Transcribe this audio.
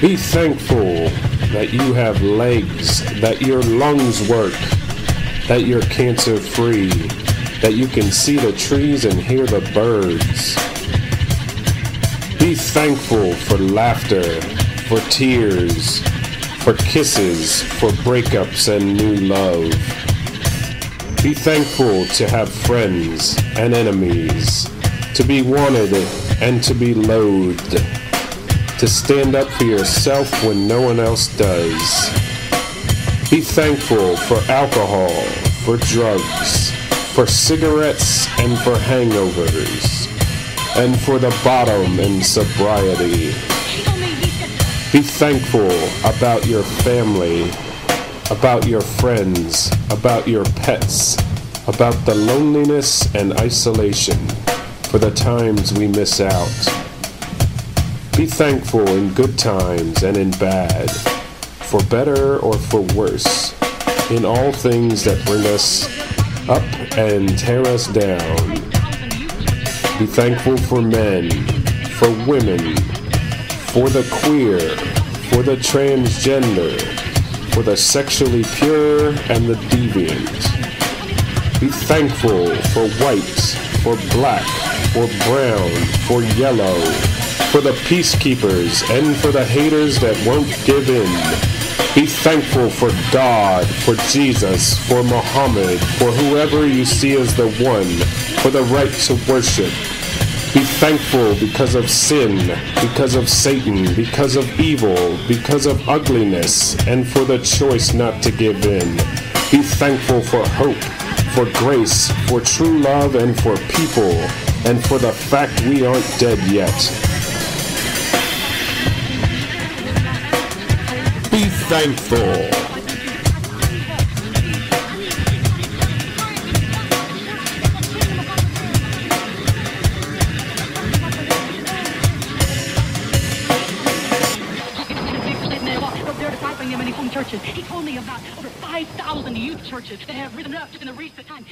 Be thankful that you have legs, that your lungs work, that you're cancer free, that you can see the trees and hear the birds. Be thankful for laughter, for tears, for kisses, for breakups and new love. Be thankful to have friends and enemies, to be wanted and to be loathed, to stand up for yourself when no one else does. Be thankful for alcohol, for drugs, for cigarettes and for hangovers, and for the bottom in sobriety. Be thankful about your family, about your friends, about your pets, about the loneliness and isolation, for the times we miss out. Be thankful in good times and in bad, for better or for worse, in all things that bring us up and tear us down. Be thankful for men, for women, for the queer, for the transgender, for the sexually pure and the deviant. Be thankful for white, for black, for brown, for yellow, for the peacekeepers and for the haters that won't give in. Be thankful for God, for Jesus, for Muhammad, for whoever you see as the one, for the right to worship. Be thankful because of sin, because of Satan, because of evil, because of ugliness, and for the choice not to give in. Be thankful for hope, for grace, for true love, and for people, and for the fact we aren't dead yet. Thankful. Churches. He told me about over 5,000 youth churches that have risen up in the recent time.